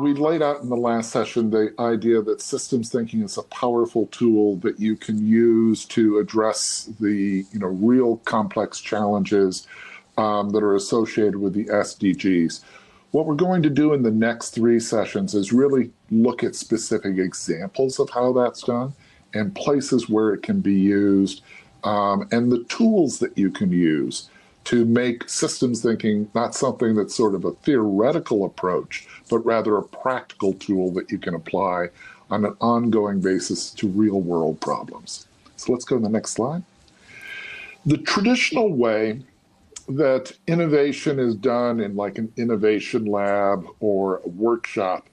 we laid out in the last session the idea that systems thinking is a powerful tool that you can use to address the you know real complex challenges um, that are associated with the SDGs. What we're going to do in the next three sessions is really look at specific examples of how that's done and places where it can be used um, and the tools that you can use to make systems thinking not something that's sort of a theoretical approach, but rather a practical tool that you can apply on an ongoing basis to real world problems. So let's go to the next slide. The traditional way that innovation is done in like an innovation lab or a workshop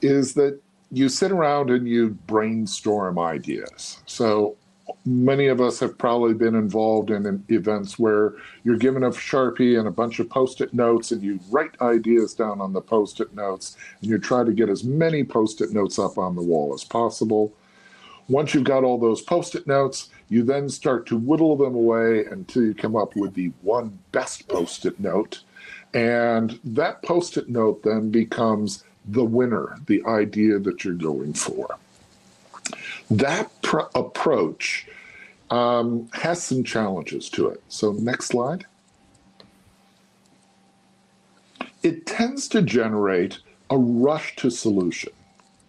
is that you sit around and you brainstorm ideas. So many of us have probably been involved in events where you're given a sharpie and a bunch of post-it notes and you write ideas down on the post-it notes and you try to get as many post-it notes up on the wall as possible. Once you've got all those post-it notes you then start to whittle them away until you come up with the one best post-it note. And that post-it note then becomes the winner the idea that you're going for that pr- approach um, has some challenges to it. So, next slide. It tends to generate a rush to solution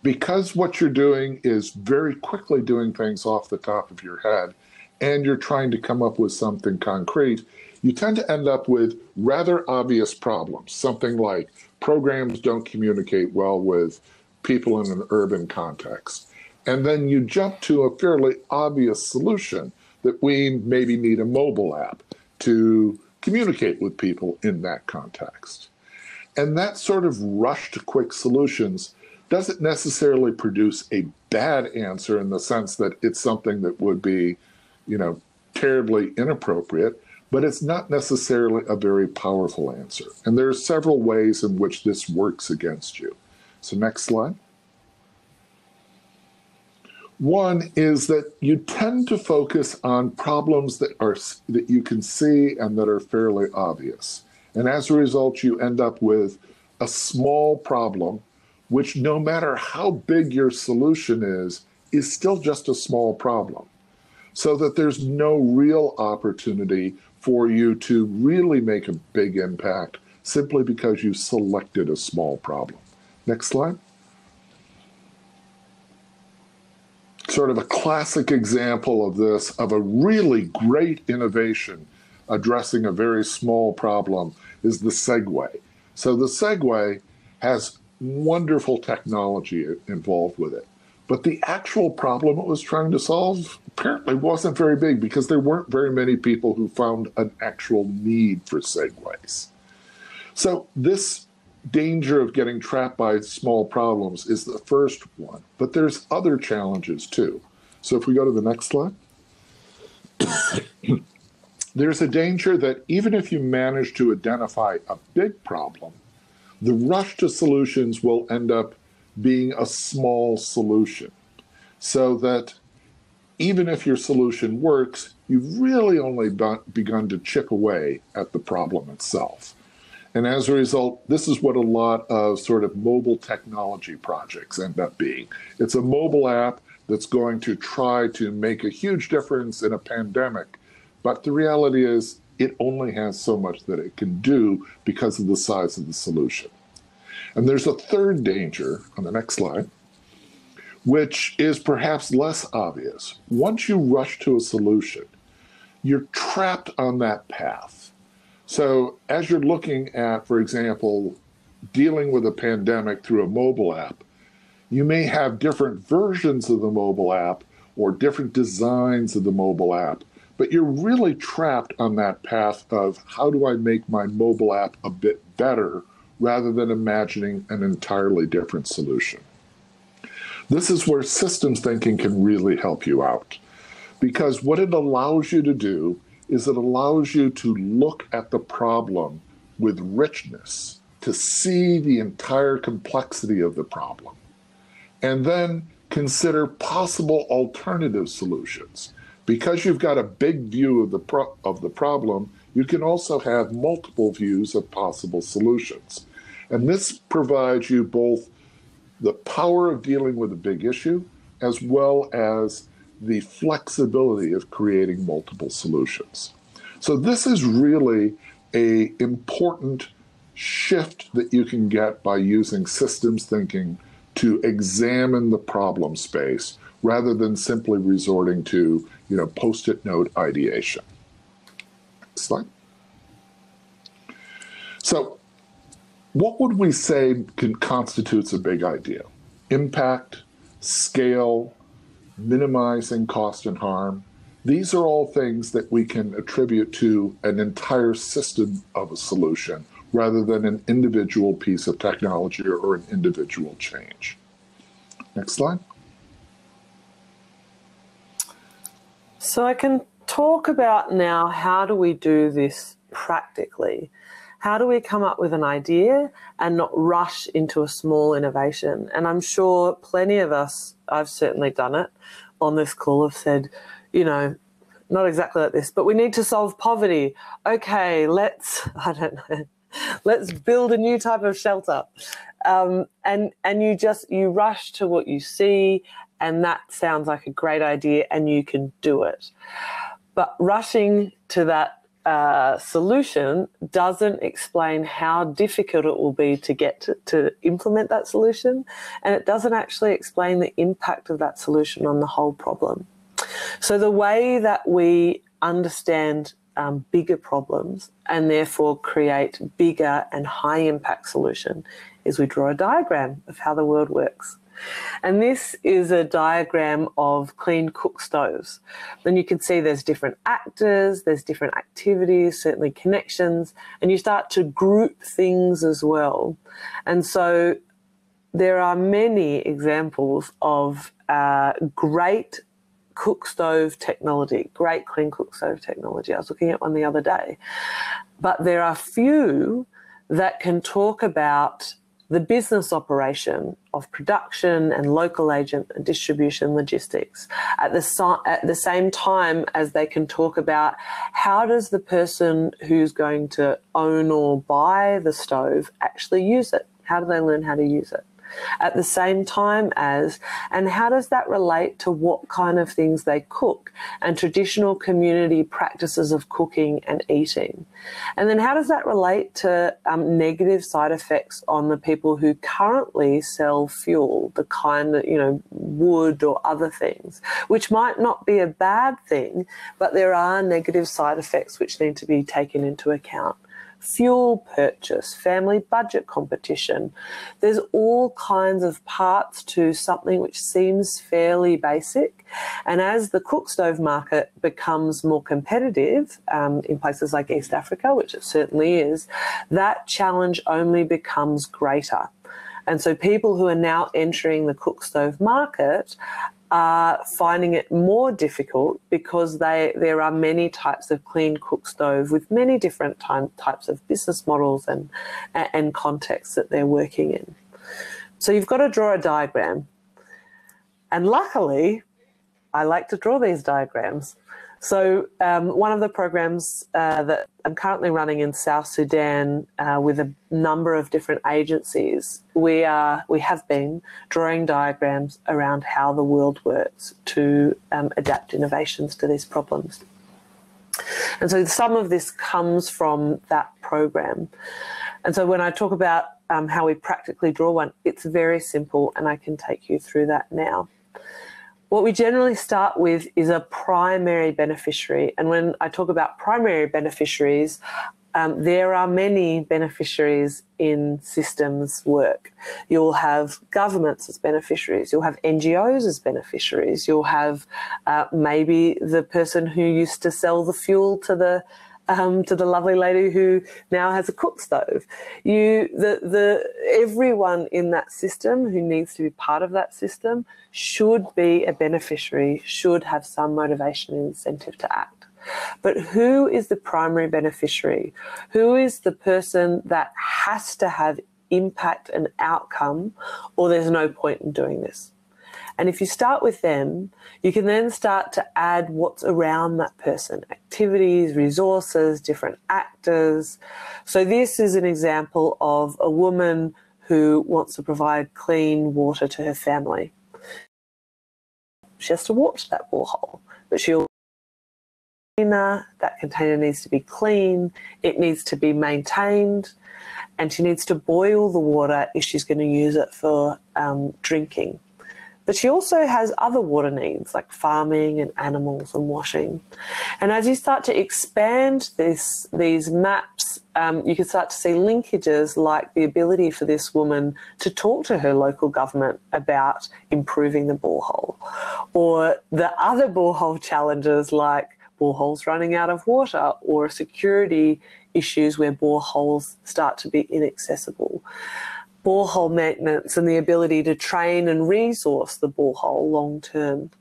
because what you're doing is very quickly doing things off the top of your head and you're trying to come up with something concrete, you tend to end up with rather obvious problems. Something like programs don't communicate well with people in an urban context. And then you jump to a fairly obvious solution that we maybe need a mobile app to communicate with people in that context. And that sort of rush to quick solutions doesn't necessarily produce a bad answer in the sense that it's something that would be, you know, terribly inappropriate, but it's not necessarily a very powerful answer. And there are several ways in which this works against you. So, next slide. One is that you tend to focus on problems that are that you can see and that are fairly obvious. And as a result, you end up with a small problem, which no matter how big your solution is, is still just a small problem. So that there's no real opportunity for you to really make a big impact simply because you selected a small problem. Next slide. Sort of a classic example of this, of a really great innovation addressing a very small problem, is the Segway. So the Segway has wonderful technology involved with it. But the actual problem it was trying to solve apparently wasn't very big because there weren't very many people who found an actual need for Segways. So this danger of getting trapped by small problems is the first one, but there's other challenges too. So if we go to the next slide, there's a danger that even if you manage to identify a big problem, the rush to solutions will end up being a small solution. So that even if your solution works, you've really only begun to chip away at the problem itself. And as a result, this is what a lot of sort of mobile technology projects end up being. It's a mobile app that's going to try to make a huge difference in a pandemic. But the reality is, it only has so much that it can do because of the size of the solution. And there's a third danger on the next slide, which is perhaps less obvious. Once you rush to a solution, you're trapped on that path so, as you're looking at, for example, dealing with a pandemic through a mobile app, you may have different versions of the mobile app or different designs of the mobile app, but you're really trapped on that path of how do I make my mobile app a bit better rather than imagining an entirely different solution. This is where systems thinking can really help you out because what it allows you to do is it allows you to look at the problem with richness, to see the entire complexity of the problem, and then consider possible alternative solutions. Because you've got a big view of the pro- of the problem, you can also have multiple views of possible solutions. And this provides you both the power of dealing with a big issue, as well as the flexibility of creating multiple solutions. So this is really a important shift that you can get by using systems thinking to examine the problem space rather than simply resorting to, you know, post-it note ideation. Slide. So what would we say can, constitutes a big idea? Impact, scale, minimizing cost and harm. These are all things that we can attribute to an entire system of a solution rather than an individual piece of technology or, an individual change. Next slide. So I can talk about now how do we do this practically? How do we come up with an idea and not rush into a small innovation? And I'm sure plenty of us, I've certainly done it on this call, have said, you know, not exactly like this, but we need to solve poverty. Okay, let's, I don't know, let's build a new type of shelter. Um, and, and you just, you rush to what you see and that sounds like a great idea and you can do it. But rushing to that uh, solution doesn't explain how difficult it will be to get to, to, implement that solution, and it doesn't actually explain the impact of that solution on the whole problem. So, the way that we understand um, bigger problems and therefore create bigger and high impact solution is we draw a diagram of how the world works. And this is a diagram of clean cook stoves. Then you can see there's different actors, there's different activities, certainly connections, and you start to group things as well. And so there are many examples of uh, great cook stove technology, great clean cook stove technology. I was looking at one the other day. But there are few that can talk about the business operation of production and local agent distribution logistics at the, at the same time as they can talk about how does the person who's going to own or buy the stove actually use it? How do they learn how to use it? At the same time as, and how does that relate to what kind of things they cook and traditional community practices of cooking and eating? And then how does that relate to um, negative side effects on the people who currently sell fuel, the kind that, you know, wood or other things, which might not be a bad thing, but there are negative side effects which need to be taken into account fuel purchase, family budget competition. There's all kinds of parts to something which seems fairly basic. And as the cook stove market becomes more competitive um, in places like East Africa, which it certainly is, that challenge only becomes greater. And so people who are now entering the cook stove market are finding it more difficult because they there are many types of clean cook stove with many different time, types of business models and and contexts that they're working in. So you've got to draw a diagram. And luckily, I like to draw these diagrams. So um, one of the programs uh, that I'm currently running in South Sudan uh, with a number of different agencies, we are we have been drawing diagrams around how the world works to um, adapt innovations to these problems. And so some of this comes from that program. And so when I talk about um, how we practically draw one, it's very simple, and I can take you through that now. What we generally start with is a primary beneficiary. And when I talk about primary beneficiaries, um, there are many beneficiaries in systems work. You'll have governments as beneficiaries, you'll have NGOs as beneficiaries, you'll have uh, maybe the person who used to sell the fuel to the um, to the lovely lady who now has a cook stove. You, the, the, everyone in that system who needs to be part of that system should be a beneficiary, should have some motivation and incentive to act. But who is the primary beneficiary? Who is the person that has to have impact and outcome, or there's no point in doing this? And if you start with them, you can then start to add what's around that person activities, resources, different actors. So, this is an example of a woman who wants to provide clean water to her family. She has to water that borehole, but she'll container, that container needs to be clean, it needs to be maintained, and she needs to boil the water if she's going to use it for um, drinking. But she also has other water needs like farming and animals and washing. And as you start to expand this, these maps, um, you can start to see linkages like the ability for this woman to talk to her local government about improving the borehole, or the other borehole challenges like boreholes running out of water or security issues where boreholes start to be inaccessible. Borehole maintenance and the ability to train and resource the borehole long term.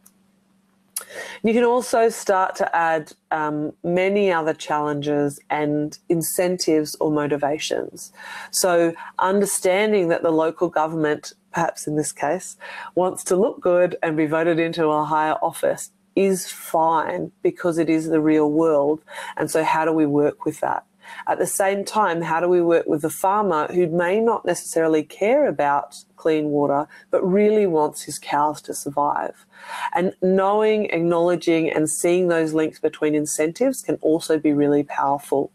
You can also start to add um, many other challenges and incentives or motivations. So, understanding that the local government, perhaps in this case, wants to look good and be voted into a higher office is fine because it is the real world. And so, how do we work with that? At the same time, how do we work with the farmer who may not necessarily care about clean water, but really wants his cows to survive? And knowing, acknowledging, and seeing those links between incentives can also be really powerful.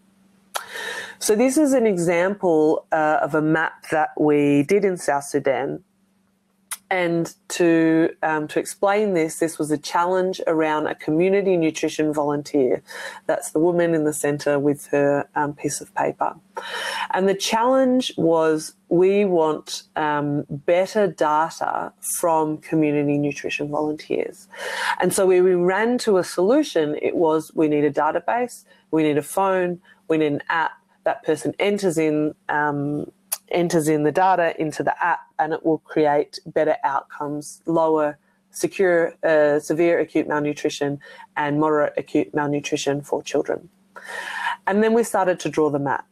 So, this is an example uh, of a map that we did in South Sudan and to um, to explain this, this was a challenge around a community nutrition volunteer. That's the woman in the centre with her um, piece of paper. And the challenge was we want um, better data from community nutrition volunteers. And so we, we ran to a solution. It was we need a database, we need a phone, we need an app. That person enters in um, enters in the data into the app and it will create better outcomes, lower secure, uh, severe acute malnutrition and moderate acute malnutrition for children. And then we started to draw the map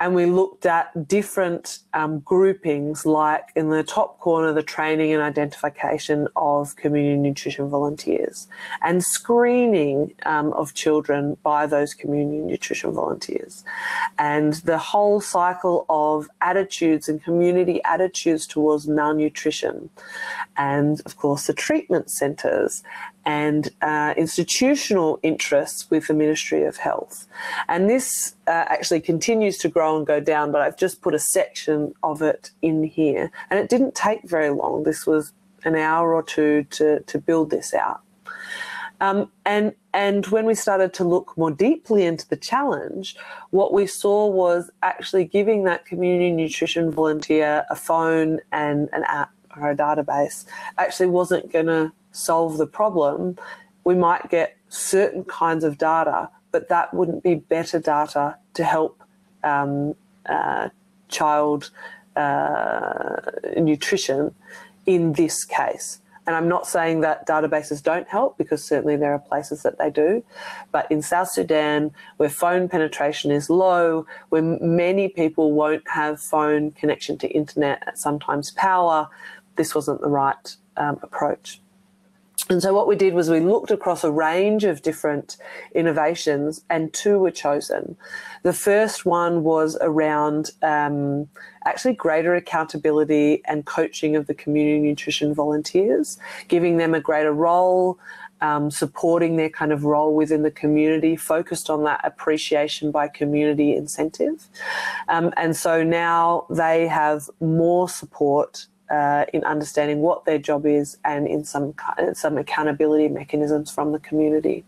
and we looked at different um, groupings, like in the top corner, the training and identification of community nutrition volunteers and screening um, of children by those community nutrition volunteers, and the whole cycle of attitudes and community attitudes towards malnutrition, and of course, the treatment centres and uh, institutional interests with the Ministry of Health. And this uh, actually continues to grow and go down, but I've just put a section of it in here. And it didn't take very long. This was an hour or two to, to build this out. Um, and and when we started to look more deeply into the challenge, what we saw was actually giving that community nutrition volunteer a phone and an app a database actually wasn't going to solve the problem, we might get certain kinds of data, but that wouldn't be better data to help um, uh, child uh, nutrition in this case. And I'm not saying that databases don't help because certainly there are places that they do. But in South Sudan, where phone penetration is low, where many people won't have phone connection to internet, sometimes power, this wasn't the right um, approach. And so what we did was we looked across a range of different innovations, and two were chosen. The first one was around um, actually greater accountability and coaching of the community nutrition volunteers, giving them a greater role. Um, supporting their kind of role within the community, focused on that appreciation by community incentive. Um, and so now they have more support uh, in understanding what their job is and in some some accountability mechanisms from the community.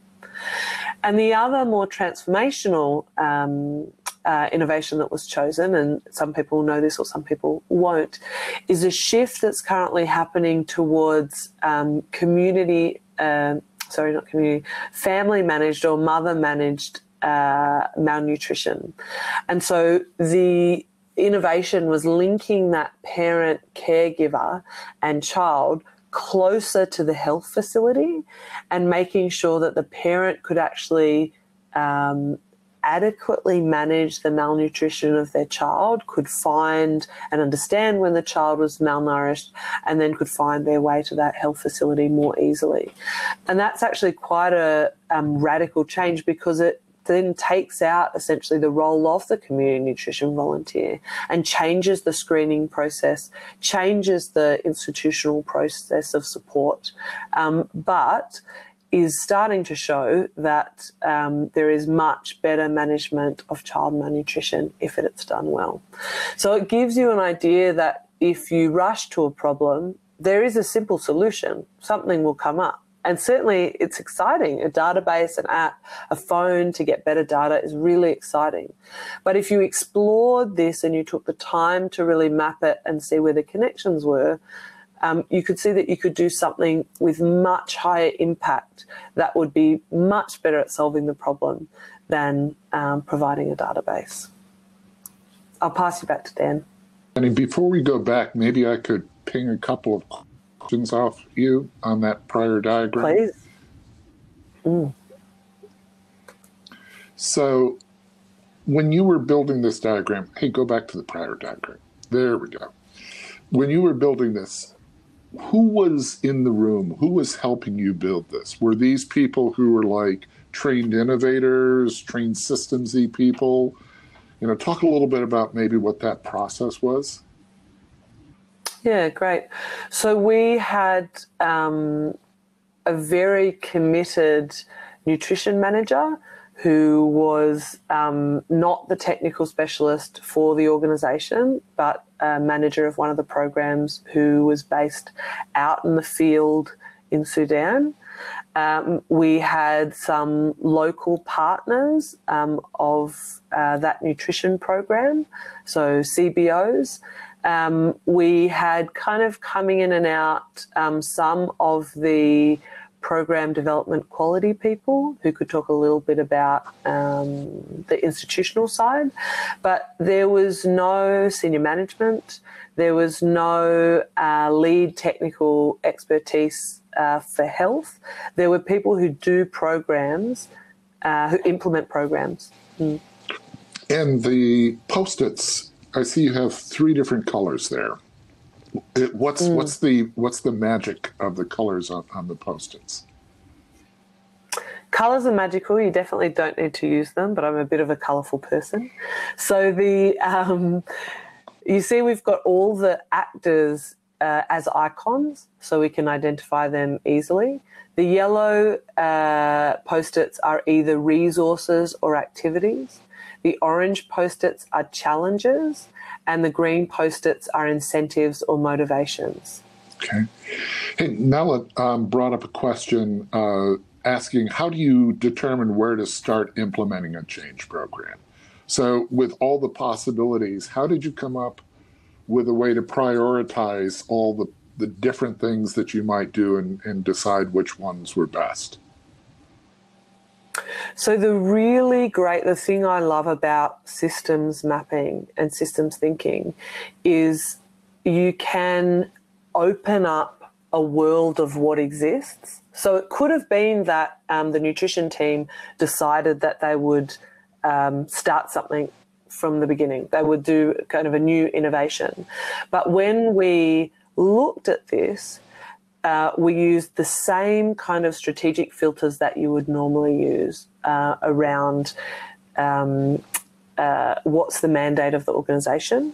And the other more transformational um, uh, innovation that was chosen, and some people know this or some people won't, is a shift that's currently happening towards um, community, uh, sorry, not community, family managed or mother managed uh, malnutrition. And so the innovation was linking that parent, caregiver, and child closer to the health facility and making sure that the parent could actually um, adequately manage the malnutrition of their child, could find and understand when the child was malnourished, and then could find their way to that health facility more easily. And that's actually quite a um, radical change because it then takes out essentially the role of the community nutrition volunteer and changes the screening process, changes the institutional process of support, um, but is starting to show that um, there is much better management of child malnutrition if it's done well. So it gives you an idea that if you rush to a problem, there is a simple solution. Something will come up. And certainly it's exciting. A database, an app, a phone to get better data is really exciting. But if you explored this and you took the time to really map it and see where the connections were, um, you could see that you could do something with much higher impact that would be much better at solving the problem than um, providing a database. I'll pass you back to Dan. And before we go back, maybe I could ping a couple of questions off you on that prior diagram. Please. Mm. So, when you were building this diagram, hey, go back to the prior diagram. There we go. When you were building this, who was in the room? Who was helping you build this? Were these people who were like trained innovators, trained systemsy people? You know, talk a little bit about maybe what that process was. Yeah, great. So we had um, a very committed nutrition manager who was um, not the technical specialist for the organisation, but a manager of one of the programs who was based out in the field in Sudan. Um, we had some local partners um, of uh, that nutrition program, so CBOs. Um, we had kind of coming in and out um, some of the program development quality people who could talk a little bit about um, the institutional side, but there was no senior management, there was no uh, lead technical expertise uh, for health. There were people who do programs, uh, who implement programs. Mm. And the post-its I see you have three different colors there. what's mm. what's the what's the magic of the colors on, on the post-its? Colors are magical. You definitely don't need to use them, but I'm a bit of a colorful person. So the um, you see, we've got all the actors uh, as icons, so we can identify them easily. The yellow uh, post-its are either resources or activities. The orange post-its are challenges and the green post-its are incentives or motivations. Okay. Hey, Nella um, brought up a question uh, asking how do you determine where to start implementing a change program? So, with all the possibilities, how did you come up with a way to prioritize all the, the different things that you might do and, and decide which ones were best? So the really great, the thing I love about systems mapping and systems thinking is you can open up a world of what exists. So it could have been that um, the nutrition team decided that they would um, start something from the beginning. They would do kind of a new innovation. But when we looked at this, uh, we use the same kind of strategic filters that you would normally use uh, around um, uh, what's the mandate of the organization,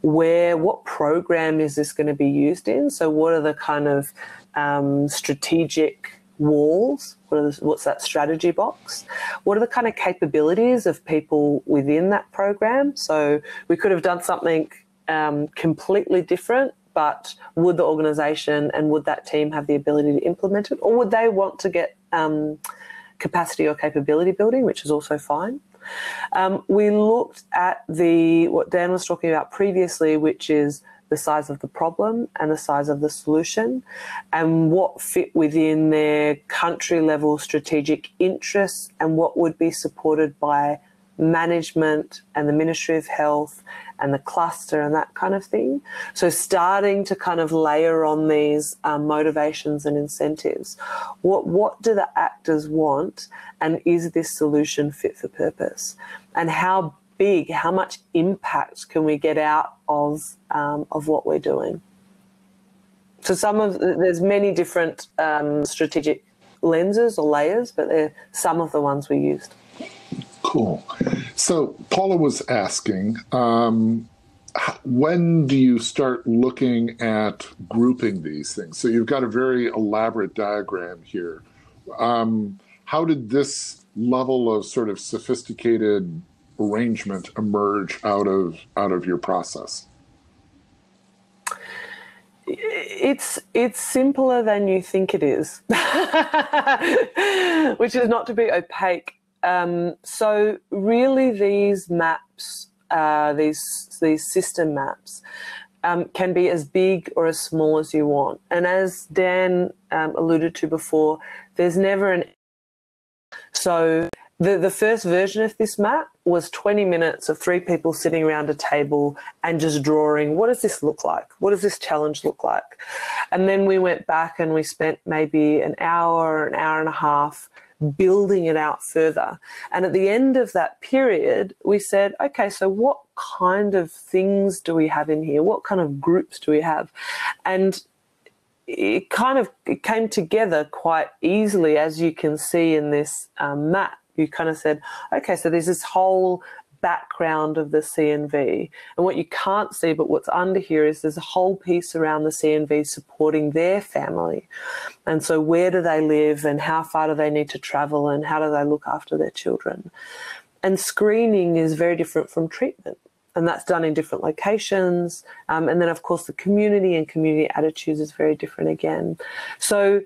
where, what program is this going to be used in? So, what are the kind of um, strategic walls? What the, what's that strategy box? What are the kind of capabilities of people within that program? So, we could have done something um, completely different but would the organisation and would that team have the ability to implement it, or would they want to get um, capacity or capability building, which is also fine? Um, we looked at the what Dan was talking about previously, which is the size of the problem and the size of the solution, and what fit within their country level strategic interests, and what would be supported by management and the Ministry of Health and the cluster and that kind of thing. So, starting to kind of layer on these um, motivations and incentives. What, what do the actors want? And is this solution fit for purpose? And how big, how much impact can we get out of, um, of what we're doing? So, some of there's many different um, strategic lenses or layers, but they're some of the ones we used. Cool. So Paula was asking, um, when do you start looking at grouping these things? So you've got a very elaborate diagram here. Um, how did this level of sort of sophisticated arrangement emerge out of out of your process? It's it's simpler than you think it is, which is not to be opaque. Um, so really, these maps, uh, these these system maps, um, can be as big or as small as you want. And as Dan um, alluded to before, there's never an so the, the first version of this map was 20 minutes of three people sitting around a table and just drawing what does this look like? What does this challenge look like? And then we went back and we spent maybe an hour, an hour and a half building it out further. And at the end of that period, we said, okay, so what kind of things do we have in here? What kind of groups do we have? And it kind of came together quite easily, as you can see in this um, map you kind of said, okay, so there's this whole background of the CNV. And what you can't see, but what's under here is there's a whole piece around the CNV supporting their family. And so where do they live and how far do they need to travel and how do they look after their children? And screening is very different from treatment. And that's done in different locations. Um, and then, of course, the community and community attitudes is very different again. So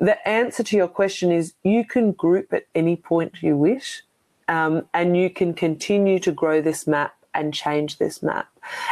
the answer to your question is you can group at any point you wish, um, and you can continue to grow this map and change this map.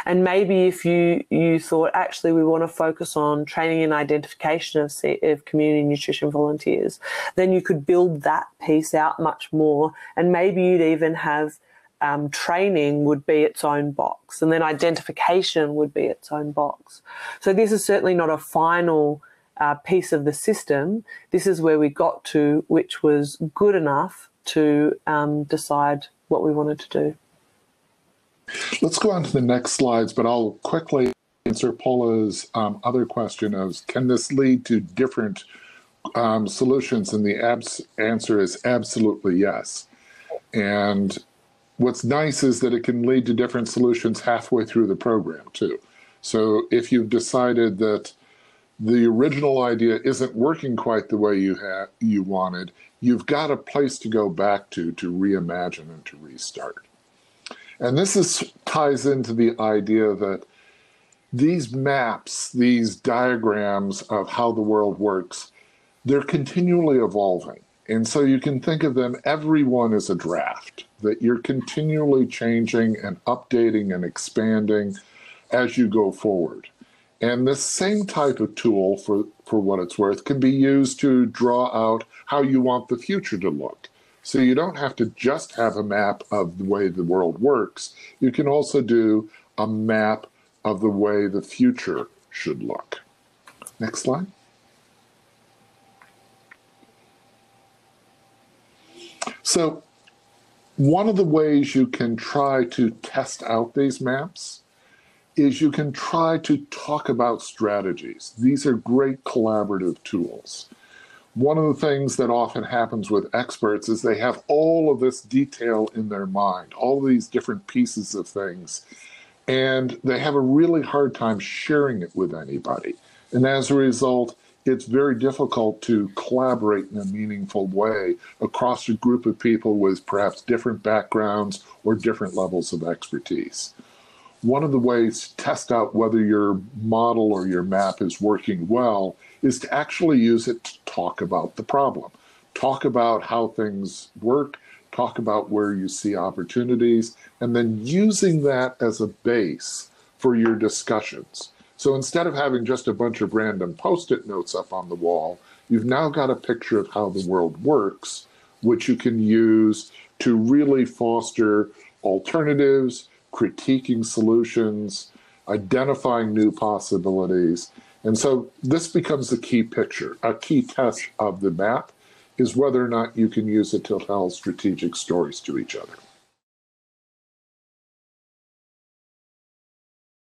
And maybe if you you thought actually we want to focus on training and identification of, of community nutrition volunteers, then you could build that piece out much more, and maybe you'd even have um, training would be its own box, and then identification would be its own box. So this is certainly not a final uh, piece of the system, this is where we got to, which was good enough to um, decide what we wanted to do. Let's go on to the next slides, but I'll quickly answer Paula's um, other question of can this lead to different um, solutions? And the abs- answer is absolutely yes. And what's nice is that it can lead to different solutions halfway through the program, too. So if you've decided that the original idea isn't working quite the way you had you wanted, you've got a place to go back to to reimagine and to restart. And this is ties into the idea that these maps, these diagrams of how the world works, they're continually evolving. And so you can think of them, everyone is a draft, that you're continually changing and updating and expanding as you go forward. And this same type of tool, for, for what it's worth, can be used to draw out how you want the future to look. So you don't have to just have a map of the way the world works. You can also do a map of the way the future should look. Next slide. So one of the ways you can try to test out these maps is you can try to talk about strategies. These are great collaborative tools. One of the things that often happens with experts is they have all of this detail in their mind, all these different pieces of things, and they have a really hard time sharing it with anybody. And as a result, it's very difficult to collaborate in a meaningful way across a group of people with perhaps different backgrounds or different levels of expertise one of the ways to test out whether your model or your map is working well is to actually use it to talk about the problem. Talk about how things work, talk about where you see opportunities, and then using that as a base for your discussions. So instead of having just a bunch of random post it notes up on the wall, you've now got a picture of how the world works, which you can use to really foster alternatives, critiquing solutions, identifying new possibilities. And so this becomes the key picture. A key test of the map is whether or not you can use it to tell strategic stories to each other.